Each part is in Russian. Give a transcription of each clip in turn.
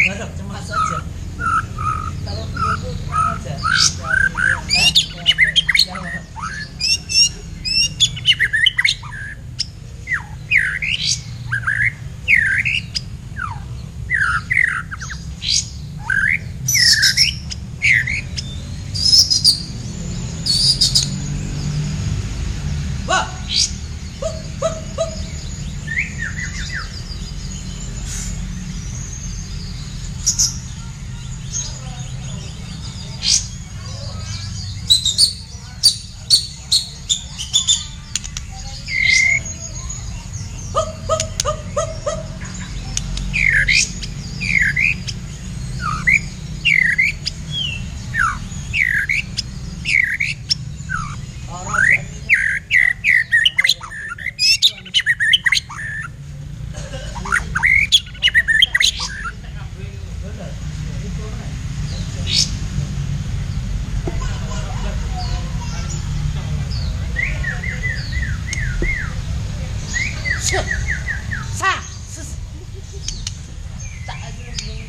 Gak ada.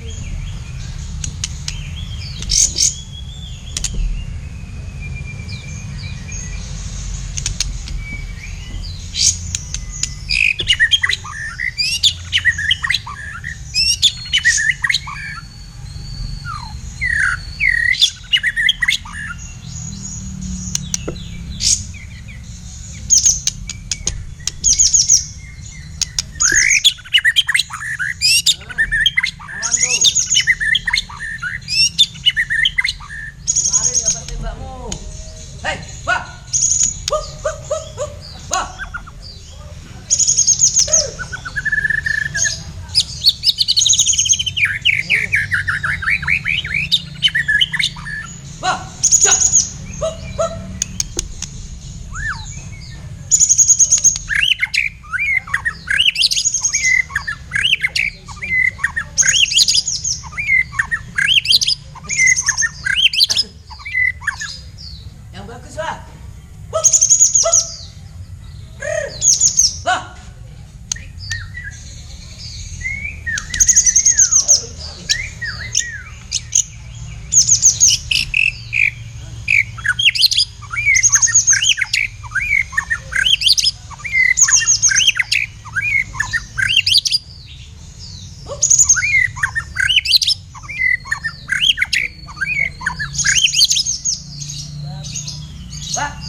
Thank you. Bye.